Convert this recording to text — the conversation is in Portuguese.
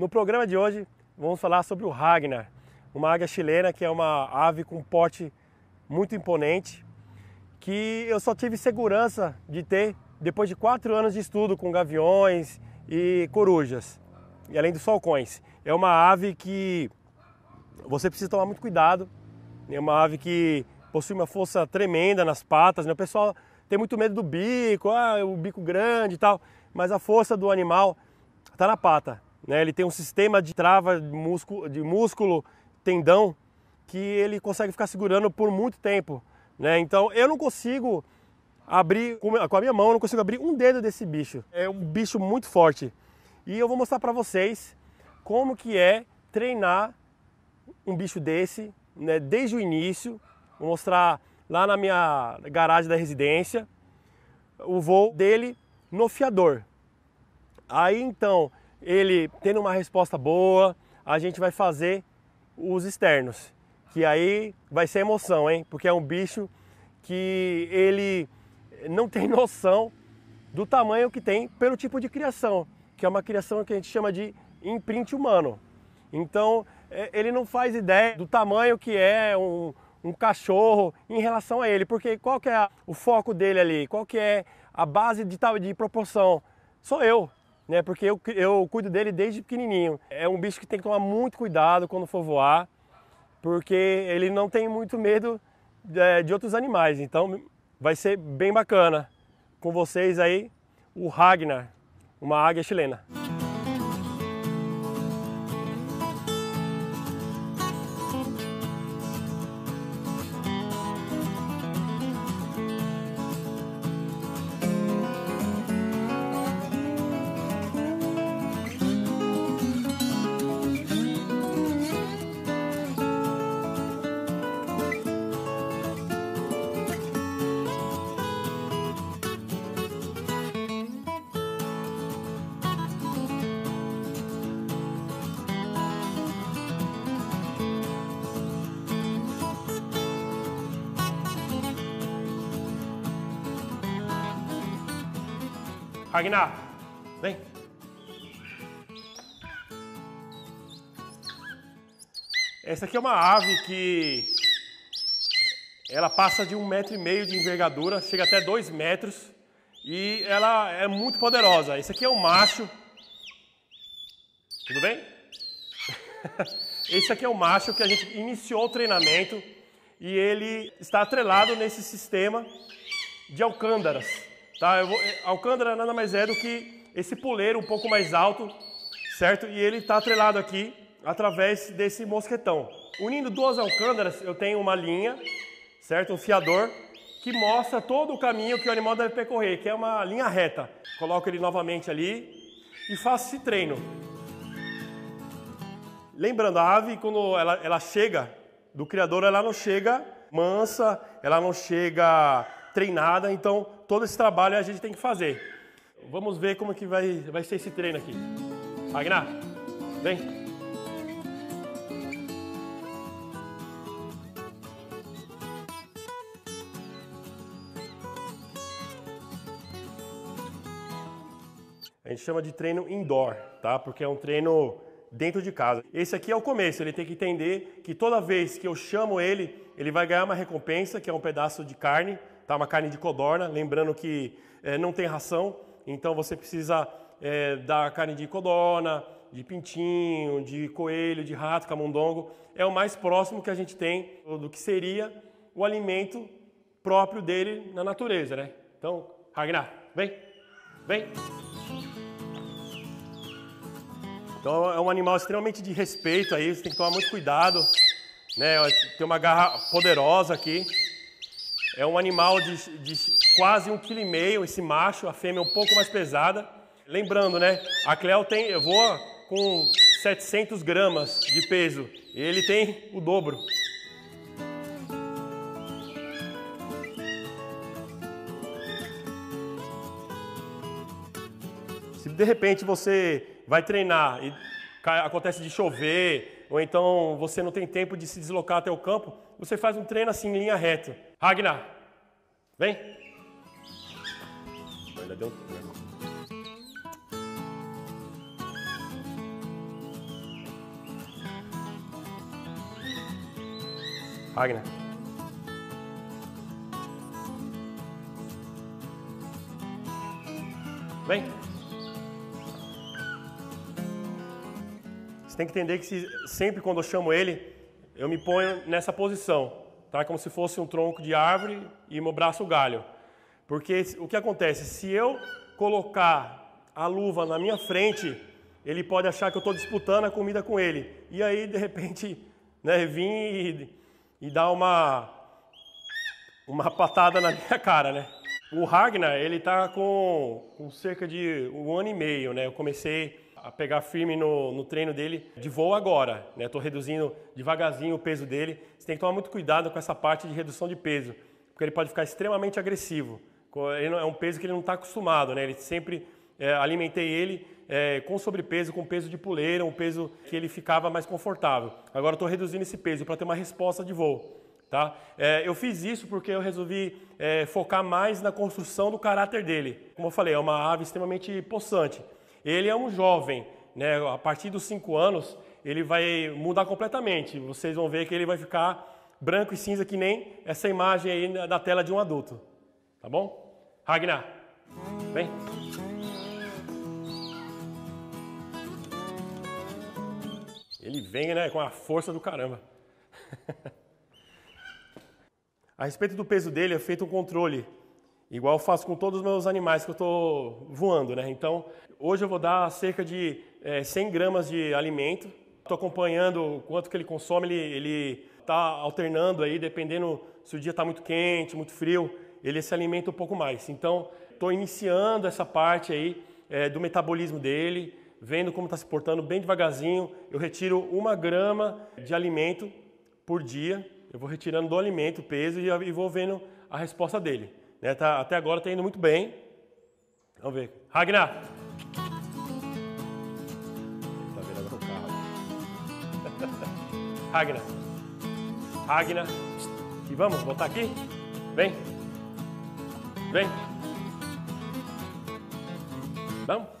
No programa de hoje vamos falar sobre o Ragnar, uma águia chilena que é uma ave com porte muito imponente, que eu só tive segurança de ter depois de quatro anos de estudo com gaviões e corujas, e além dos falcões. É uma ave que você precisa tomar muito cuidado, é uma ave que possui uma força tremenda nas patas, né? o pessoal tem muito medo do bico, ah, o bico grande e tal, mas a força do animal está na pata. Né? Ele tem um sistema de trava de músculo, de músculo, tendão, que ele consegue ficar segurando por muito tempo. Né? Então eu não consigo abrir, com a minha mão, eu não consigo abrir um dedo desse bicho. É um bicho muito forte. E eu vou mostrar para vocês como que é treinar um bicho desse, né, desde o início. Vou mostrar lá na minha garagem da residência, o voo dele no fiador. Aí então, ele tendo uma resposta boa, a gente vai fazer os externos, que aí vai ser emoção, hein? Porque é um bicho que ele não tem noção do tamanho que tem pelo tipo de criação, que é uma criação que a gente chama de imprint humano. Então, é, ele não faz ideia do tamanho que é um, um cachorro em relação a ele, porque qual que é o foco dele ali, qual que é a base de, de proporção? Sou eu, né? Porque eu, eu cuido dele desde pequenininho. É um bicho que tem que tomar muito cuidado quando for voar, porque ele não tem muito medo de, é, de outros animais, então vai ser bem bacana. Com vocês aí, o Ragnar, uma águia chilena. Ragnar, vem. Essa aqui é uma ave que ela passa de um metro e meio de envergadura, chega até dois metros e ela é muito poderosa. Esse aqui é um macho. Tudo bem? Esse aqui é o macho que a gente iniciou o treinamento e ele está atrelado nesse sistema de alcândaras. Tá? Vou, é, Alcântara nada mais é do que esse puleiro um pouco mais alto, certo? E ele está atrelado aqui através desse mosquetão. Unindo duas alcântaras, eu tenho uma linha, certo? Um fiador que mostra todo o caminho que o animal deve percorrer, que é uma linha reta. Coloco ele novamente ali e faço esse treino. Lembrando, a ave, quando ela, ela chega do criador, ela não chega mansa, ela não chega treinada, então todo esse trabalho a gente tem que fazer. Vamos ver como que vai, vai ser esse treino aqui. Agnar, vem. A gente chama de treino indoor, tá? Porque é um treino dentro de casa. Esse aqui é o começo, ele tem que entender que toda vez que eu chamo ele, ele vai ganhar uma recompensa, que é um pedaço de carne, tá? uma carne de codorna, lembrando que é, não tem ração, então você precisa é, dar carne de codorna, de pintinho, de coelho, de rato, camundongo. É o mais próximo que a gente tem do que seria o alimento próprio dele na natureza, né? Então, Ragnar, vem, vem. Então é um animal extremamente de respeito aí, você tem que tomar muito cuidado, né? Tem uma garra poderosa aqui. É um animal de, de quase um quilo e meio, esse macho, a fêmea é um pouco mais pesada. Lembrando, né? A Cleo tem, voa com 700 gramas de peso. Ele tem o dobro. Se de repente você vai treinar e acontece de chover, ou então você não tem tempo de se deslocar até o campo, você faz um treino assim em linha reta. Ragnar, vem. Ainda deu tempo. Ragnar. Vem. Você tem que entender que se, sempre quando eu chamo ele, eu me ponho nessa posição tá? Como se fosse um tronco de árvore e meu braço o galho. Porque o que acontece? Se eu colocar a luva na minha frente, ele pode achar que eu estou disputando a comida com ele. E aí, de repente, né, vir e, e dar uma, uma patada na minha cara, né? O Ragnar, ele está com, com, cerca de um ano e meio, né? Eu comecei a pegar firme no, no treino dele de voo agora, né? Estou reduzindo devagarzinho o peso dele. Você tem que tomar muito cuidado com essa parte de redução de peso, porque ele pode ficar extremamente agressivo. Ele é um peso que ele não está acostumado, né? Ele sempre é, alimentei ele é, com sobrepeso, com peso de puleira, um peso que ele ficava mais confortável. Agora estou reduzindo esse peso para ter uma resposta de voo. Tá? É, eu fiz isso porque eu resolvi é, focar mais na construção do caráter dele. Como eu falei, é uma ave extremamente possante. Ele é um jovem, né? a partir dos 5 anos ele vai mudar completamente. Vocês vão ver que ele vai ficar branco e cinza que nem essa imagem aí da tela de um adulto. Tá bom? Ragnar, vem. Ele vem né, com a força do caramba. A respeito do peso dele, é feito um controle, igual eu faço com todos os meus animais que eu estou voando. Né? Então, hoje eu vou dar cerca de é, 100 gramas de alimento. Estou acompanhando o quanto que ele consome, ele está alternando aí, dependendo se o dia está muito quente, muito frio, ele se alimenta um pouco mais. Então, estou iniciando essa parte aí é, do metabolismo dele, vendo como está se portando bem devagarzinho. Eu retiro uma grama de alimento por dia eu vou retirando do alimento o peso e, vou vendo a resposta dele. Né? Tá, até agora está indo muito bem. Vamos ver. Ragnar! Tá vendo agora o carro. Ragnar. Ragnar. E vamos, botar aqui? Vem. Vem. Vamos.